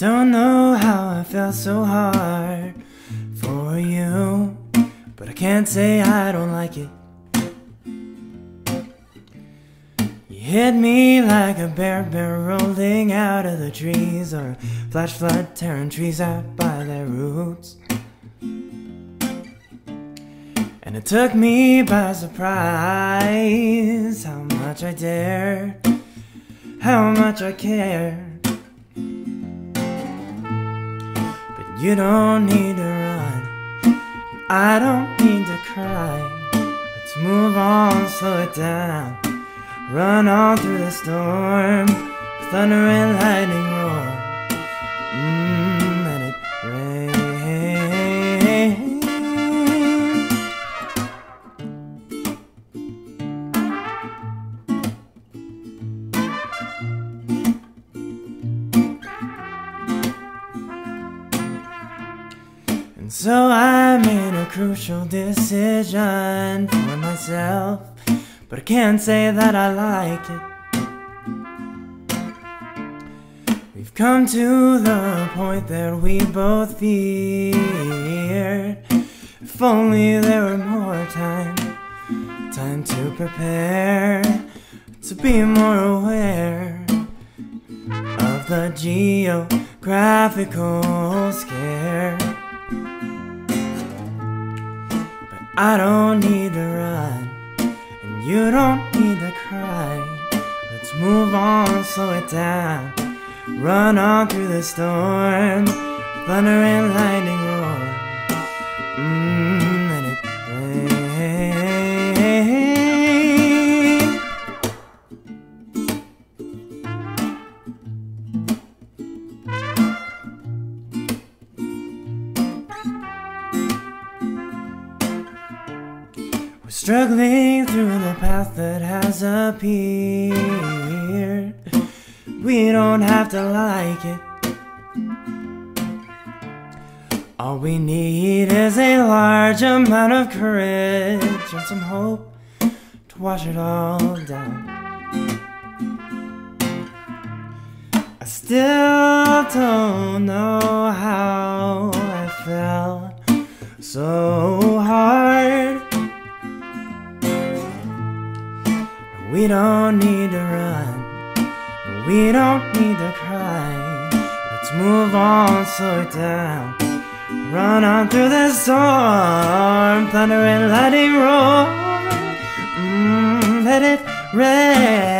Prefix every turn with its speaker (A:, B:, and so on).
A: don't know how I felt so hard for you, but I can't say I don't like it. You hit me like a bear, bear rolling out of the trees, or a flash flood tearing trees out by their roots. And it took me by surprise how much I dared, how much I cared. You don't need to run, I don't need to cry. Let's move on, slow it down, run on through the storm, thunder and lightning So I made a crucial decision for myself, but I can't say that I like it. We've come to the point that we both feared. If only there were more time, time to prepare, to be more aware of the geographical scare. I don't need to run, and you don't need to cry. Let's move on, slow it down. Run on through the storm, thunder and lightning roar. Mm, struggling through the path that has appeared. We don't have to like it. All we need is a large amount of courage and some hope to wash it all down. I still don't know how I felt so We don't need to run. We don't need to cry. Let's move on, slow it down. Run on through the storm, thunder and lightning roar. Mm, let it rain.